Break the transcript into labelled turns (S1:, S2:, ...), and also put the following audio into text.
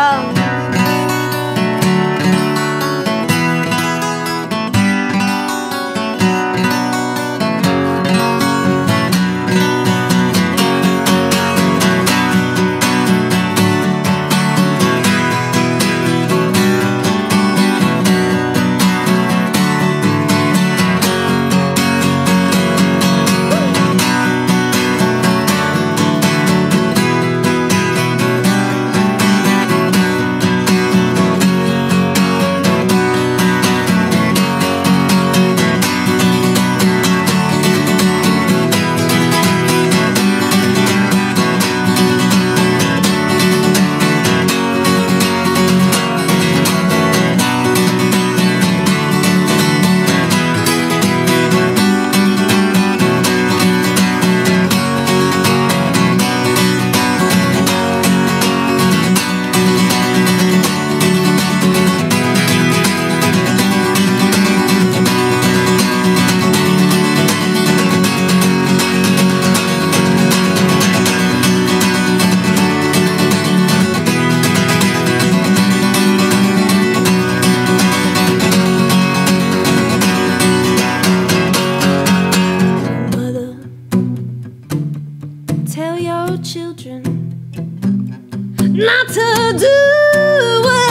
S1: 사랑 not to do it.